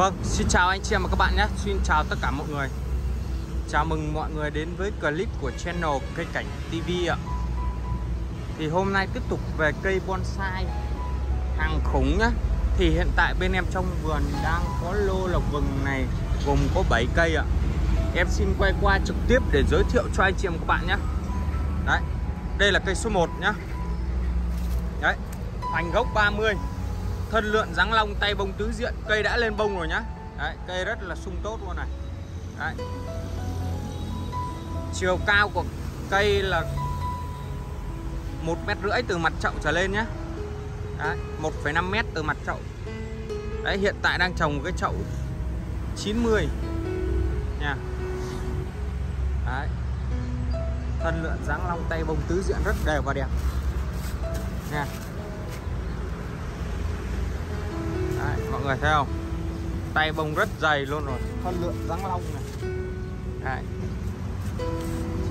Vâng, xin chào anh chị em và các bạn nhé. Xin chào tất cả mọi người. Chào mừng mọi người đến với clip của channel Cây Cảnh TV ạ. Thì hôm nay tiếp tục về cây bonsai Hàng khủng nhá Thì hiện tại bên em trong vườn đang có lô lộc vừng này Gồm có 7 cây ạ. Em xin quay qua trực tiếp để giới thiệu cho anh chị em và các bạn nhé. Đấy, đây là cây số 1 nhá Đấy, hoành gốc 30 thân lượn dáng long tay bông tứ diện. Cây đã lên bông rồi nhá. Đấy, cây rất là sung tốt luôn này. Đấy. chiều cao của cây là một mét rưỡi từ mặt chậu trở lên nhá. Đấy, 1,5 mét từ mặt chậu. Đấy hiện tại đang trồng cái chậu 90 nha. Đấy. Thân lượn dáng long tay bông tứ diện rất đều và đẹp. Nha. Người thấy không? Tay bông rất dày luôn rồi. Thân lượng răng long này. Đấy.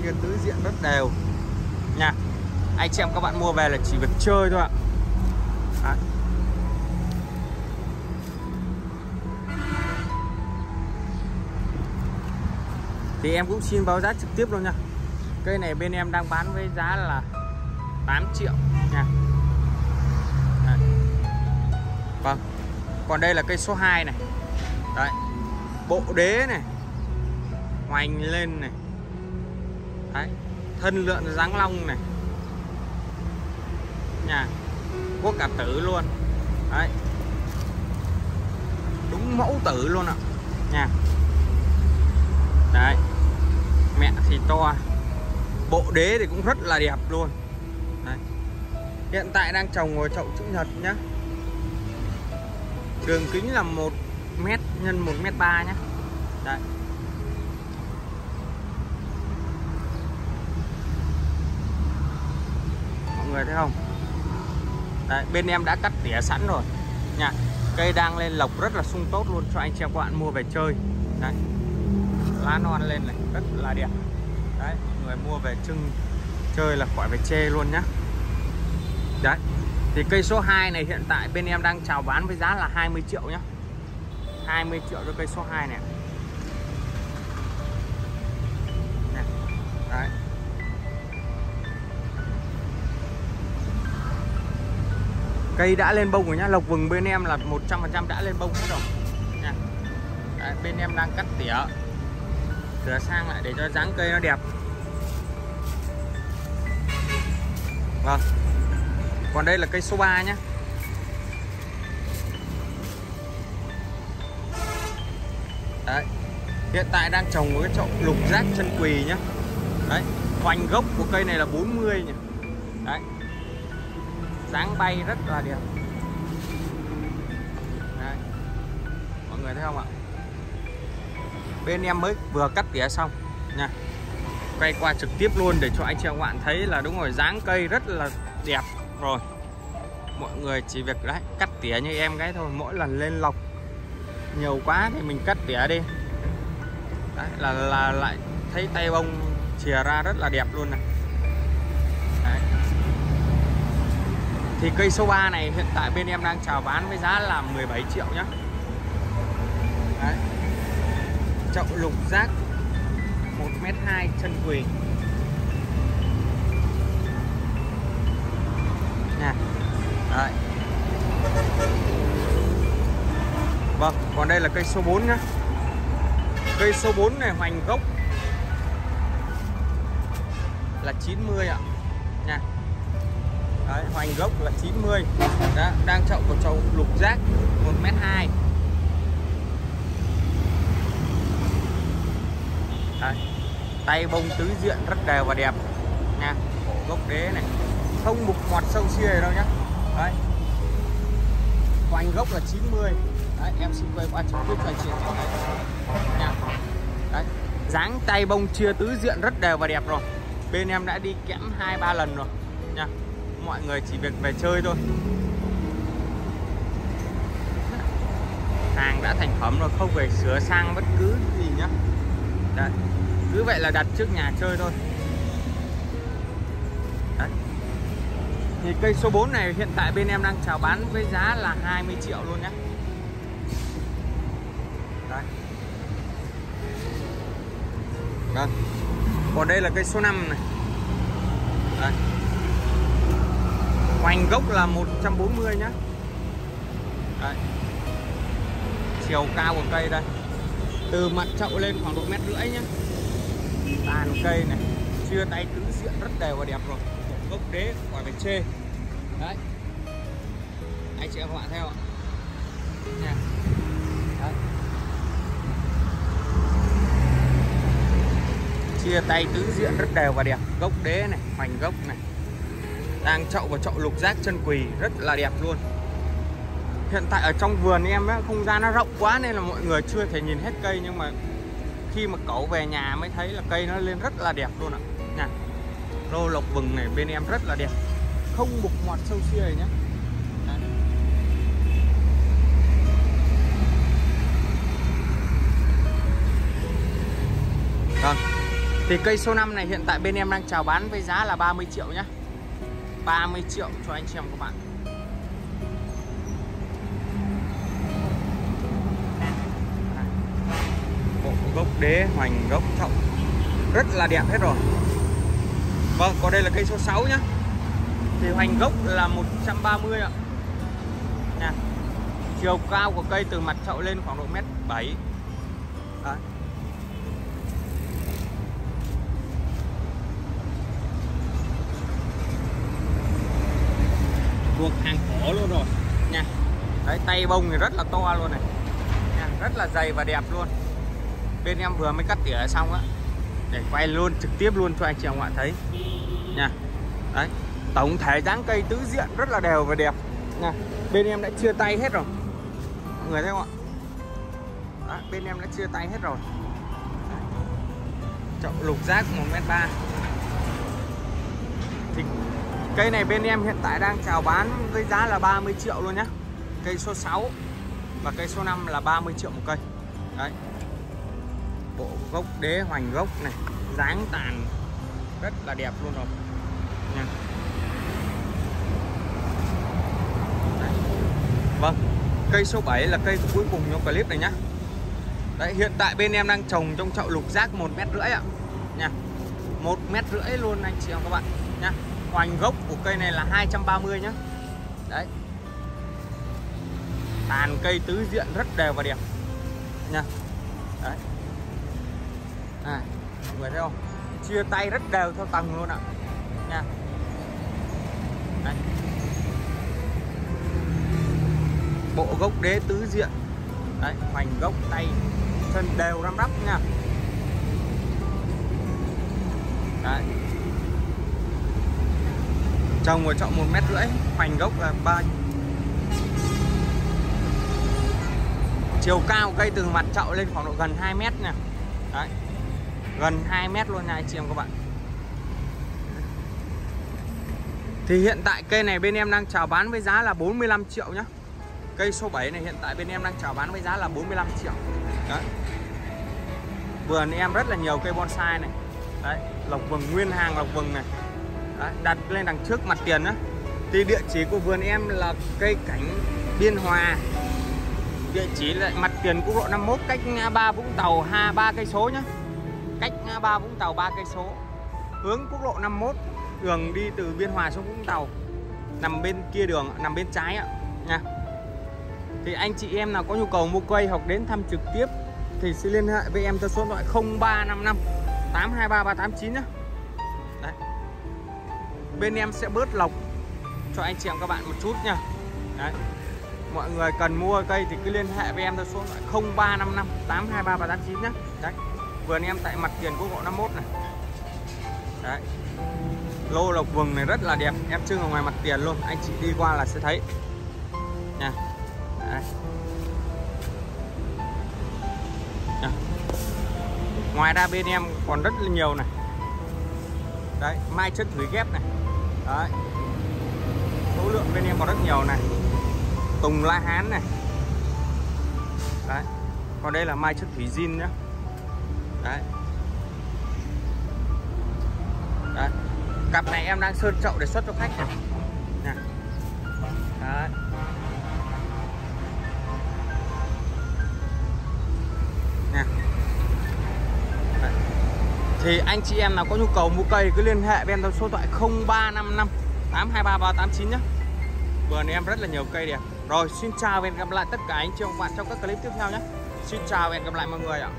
chia tứ diện rất đều. Nha. Anh chị em các bạn mua về là chỉ việc chơi thôi ạ. Đấy. thì em cũng xin báo giá trực tiếp luôn nha. Cây này bên em đang bán với giá là 8 triệu nha còn đây là cây số 2 này. Đấy. Bộ đế này. Hoành lên này. Đấy. Thân lượn dáng long này. Nhà. Quốc cả tử luôn. Đấy. Đúng mẫu tử luôn ạ. Nha đấy. Mẹ thì to. Bộ đế thì cũng rất là đẹp luôn. Đấy. hiện tại đang trồng ở chậu chữ nhật nhá đường kính là 1 mét nhân 1 mét 3 nhé đây. Mọi người thấy không? Đấy, bên em đã cắt tỉa sẵn rồi. Nha cây đang lên lộc rất là sung tốt luôn cho anh chị em các bạn mua về chơi. Đấy. lá non lên này rất là đẹp. Đấy, người mua về trưng chơi là khỏi phải chê luôn nhá. Đấy thì cây số 2 này hiện tại bên em đang chào bán với giá là 20 triệu nhé 20 triệu cho cây số 2 này. Đấy. Cây đã lên bông rồi nhá Lộc vừng bên em là 100% đã lên bông hết rồi. Nha. Đấy, Bên em đang cắt tỉa. Rửa sang lại để cho dáng cây nó đẹp. Vâng còn đây là cây số 3 nhé Đấy. Hiện tại đang trồng một cái chậu lục giác chân quỳ nhé Đấy. Hoành gốc của cây này là 40 nhỉ. Đấy. Dáng bay rất là đẹp. Đấy. Mọi người thấy không ạ? Bên em mới vừa cắt tỉa xong. Nha. Quay qua trực tiếp luôn để cho anh chị các bạn thấy là đúng rồi, dáng cây rất là đẹp rồi. Mọi người chỉ việc đấy cắt tỉa như em cái thôi mỗi lần lên lọc nhiều quá thì mình cắt tỉa đi. Đấy, là là lại thấy tay bông chìa ra rất là đẹp luôn này. Đấy. thì cây số 3 này hiện tại bên em đang chào bán với giá là 17 triệu nhá. Đấy. chậu lục giác 1m2 chân quỳ. Vâng, còn đây là cây số 4 nhá. Cây số 4 này hoành gốc là 90 ạ. Nha. Đấy, hoành gốc là 90. Đó, đang chậu của chậu lục giác 1m2. Đấy. Tay bông tứ diện rất đều và đẹp nha. Cổ gốc đế này không mục mọt sâu xia đâu nhá đấy hoành gốc là 90 đấy, em xin quay qua trực tiếp cho anh chị đấy nha. Đấy, dáng tay bông chia tứ diện rất đều và đẹp rồi. Bên em đã đi kẽm hai, ba lần rồi. Nha. Mọi người chỉ việc về chơi thôi. Hàng đã thành phẩm rồi, không phải sửa sang bất cứ gì nhá. Đấy, cứ vậy là đặt trước nhà chơi thôi. Thì cây số 4 này hiện tại bên em đang chào bán với giá là 20 triệu luôn nhé Vâng. Còn đây là cây số 5 này. Đây. Hoành gốc là 140 nhá. Đấy. Chiều cao của cây đây. Từ mặt chậu lên khoảng độ mét rưỡi nhá. Tàn cây này. Chia tay tứ diện, rất đều và đẹp rồi. Gốc đế khỏi phải chê. Đấy. Anh chị em họa theo ạ Nha Đấy chia tay tứ diện rất đều và đẹp. Gốc đế này, hoành gốc này. Đang chậu và chậu lục giác chân quỳ, rất là đẹp luôn. Hiện tại ở trong vườn em á, không gian nó rộng quá nên là mọi người chưa thể nhìn hết cây, nhưng mà khi mà cẩu về nhà mới thấy là cây nó lên rất là đẹp luôn ạ. Nha lô lộc vừng này, bên em rất là đẹp. Không bục mọt sâu xia nhé Vâng. Thì cây số 5 này hiện tại bên em đang chào bán với giá là 30 triệu nhá. 30 triệu cho anh chị em các bạn. Bộ gốc đế, hoành gốc thậu Rất là đẹp hết rồi. Vâng còn đây là cây số 6 nhá. Thì hoành gốc là 130 ạ. Nè Chiều cao của cây từ mặt chậu lên khoảng độ mét 7 Đấy. Thuộc hàng cổ luôn rồi. Nha. Đấy tay bông thì rất là to luôn này. Nha, rất là dày và đẹp luôn. Bên em vừa mới cắt tỉa xong á để quay luôn trực tiếp luôn cho anh chị em bạn thấy. Nha. Đấy tổng thể dáng cây tứ diện rất là đều và đẹp. Nha bên em đã chia tay hết rồi. Mọi người thấy không ạ? Đó, bên em đã chia tay hết rồi. Chậu lục giác 1m3 thì Cây này bên em hiện tại đang chào bán với giá là 30 triệu luôn nhá. Cây số 6 và cây số 5 là 30 triệu một cây. Đấy. Bộ gốc đế hoành gốc này, Dáng tàn, rất là đẹp luôn rồi. Nha. Đấy. Vâng Cây số 7 là cây cuối cùng trong clip này nhá. Đấy, hiện tại bên em đang trồng trong chậu lục rác 1 mét rưỡi ạ. Nha. 1 mét rưỡi luôn anh chị em các bạn nha hoành gốc của cây này là 230 nhá. Đấy. Tàn cây tứ diện rất đều và đẹp. Nha. Đấy. À mọi người thấy không? Chia tay rất đều theo tầng luôn ạ. Nha. Đấy. bộ gốc đế tứ diện. Đấy, hoành gốc tay, chân đều răm rắp nha. Đấy trồng ở trọng một mét rưỡi hoành gốc là ba chiều cao cây từ mặt chậu lên khoảng độ gần 2 mét nè Đấy. gần 2 mét luôn nha anh chị em các bạn. Thì hiện tại cây này bên em đang chào bán với giá là 45 triệu nhá. Cây số 7 này hiện tại bên em đang chào bán với giá là 45 triệu. Đấy. vườn em rất là nhiều cây bonsai này. Đấy, lộc vừng nguyên hàng lộc vừng này. Đấy, đặt lên đằng trước mặt tiền á thì địa chỉ của vườn em là cây cảnh Biên Hòa địa chỉ lại mặt tiền quốc lộ 51 cách ngã ba Vũng Tàu ha ba cây số nhá. Cách ngã ba Vũng Tàu ba cây số. Hướng quốc lộ 51 đường đi từ Biên Hòa xuống Vũng Tàu. Nằm bên kia đường nằm bên trái ạ nha. Thì anh chị em nào có nhu cầu mua cây hoặc đến thăm trực tiếp thì xin liên hệ với em theo số điện thoại 0355 823 389 nhé bên em sẽ bớt lọc cho anh chị em các bạn một chút nha Đấy. mọi người cần mua cây thì cứ liên hệ với em theo số 0355 823 389 nhé Đấy. vườn em tại mặt tiền quốc lộ 51 này Đấy. lô lộc vừng này rất là đẹp, em trưng ở ngoài mặt tiền luôn, anh chị đi qua là sẽ thấy nha Đấy. Nha. ngoài ra bên em còn rất là nhiều này đấy, mai chất thủy ghép này đấy. Số lượng bên em còn rất nhiều này. Tùng la hán này. Đấy. Còn đây là mai chất thủy zin nhá. Đấy. Đấy. Cặp này em đang sơn chậu để xuất cho khách này. Nè. Đấy. Thì anh chị em nào có nhu cầu mua cây cứ liên hệ với em theo số điện thoại 0355 823389 nhé vườn em rất là nhiều cây đẹp. Rồi, xin chào và hẹn gặp lại tất cả anh chị và các bạn trong các clip tiếp theo nhé xin chào và hẹn gặp lại mọi người ạ.